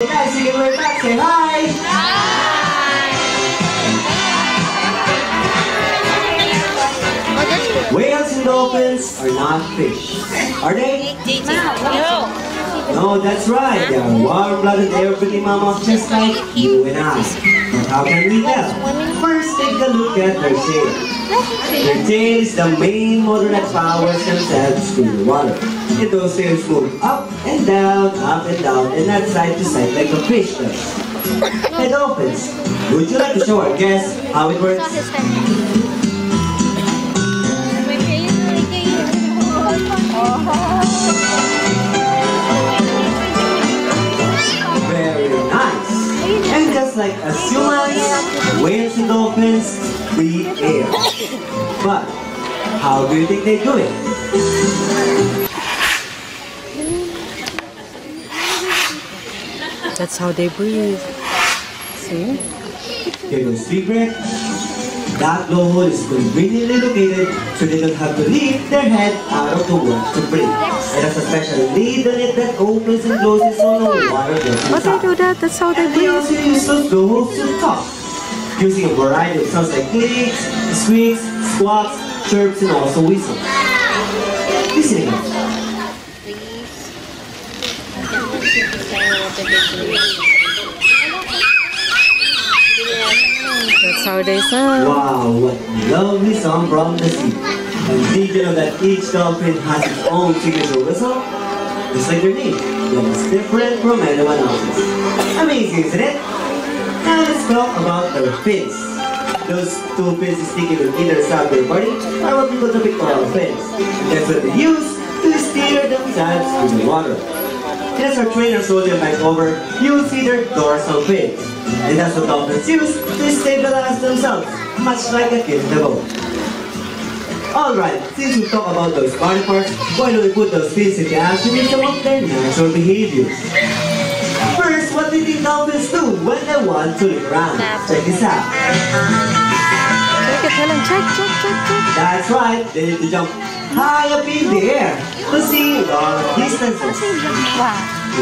Guys, you can wave back. Say hi. Good. Whales and dolphins are not fish. Are they? No. No, that's right. They are warm-blooded, air-breathing mammals just like you and I. But how can we tell? First, take a look at their shape. Tail is the main motor that powers themselves through the water. And those tails move up and down, up and down, and not side to side like a fish does. Hey dolphins, would you like to show our guests how it works? Very nice. And just like us humans, whales and dolphins breathe air. But how do you think they do it? That's how they breathe. See? Here goes big breath. That blowhole is conveniently located so they don't have to lift their head out of the water to breathe. It has a special lid on it that opens and closes so no water gets But they do that. That's how they And they breathe. also use those blowholes to talk, using a variety of sounds like clicks, squeaks, squawks, chirps, and also whistles. Listen again. That's how they sound. Wow, what a lovely song from the sea. And did you know that each dolphin has its own signature whistle? Just like their name, but it's different from anyone else's. Amazing, isn't it? Now let's talk about the fins. Those two fins sticking on either side of their body are what we call the pectoral fins. That's what they use to steer themselves through the water. As our trainers roll their bike over, you will see their dorsal fins. And that's what dolphins use to stabilize themselves, much like a kid in the boat. Alright, since we talked about those body parts, why don't we put those fins in into action in some of their natural behaviors? Do dolphins do when they want to look around? Check this out. Check it, Helen. Check, check, check, check. That's right, they need to jump high up in the air to see long distances.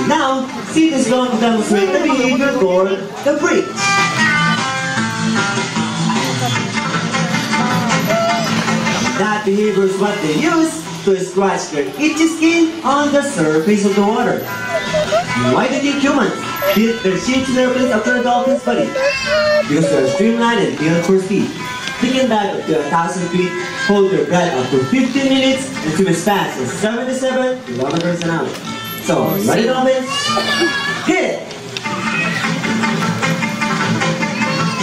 Now, see this long to demonstrate the behavior called the bridge. That behavior is what they use to scratch their itchy skin on the surface of the water. Why do you think humans their in their fins after a dolphin's body? Because they are streamlined and built for speed. They can dive up to 1,000 feet, hold their breath up to 15 minutes, and swim as fast as 77 kilometers an hour. So, ready dolphins? Hit it!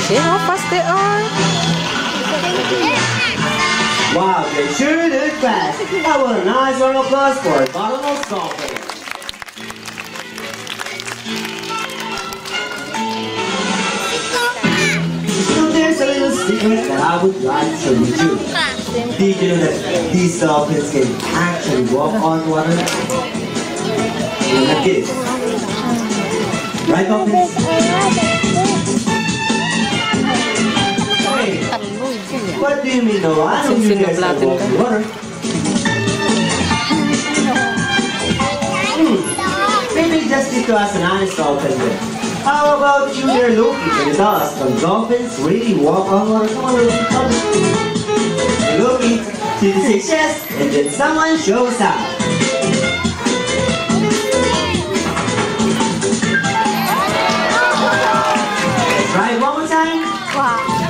See how fast they are? Wow, they sure did fast. That was a nice round of applause for Bottlenose Dolphin. Secret that I would like to show you. Did you know that these dolphins can actually walk on water? At this. Right dolphins? Hey, what do you mean no? I don't you guys can walk on water. Hmm, maybe just need to ask an honest dolphin. How about you there, Loki? Tell us, can dolphins really walk on water? Come on, Loki, come on. Hey, Loki, she says yes, and then someone shows up. Try it one more time. Yung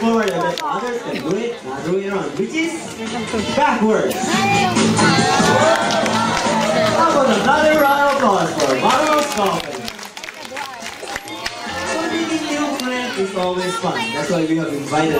forward, and then others can do it the other way around, which is backwards. How about another round of applause for Bottlenose Dolphin? So meeting new friends is always fun. That's why we have invited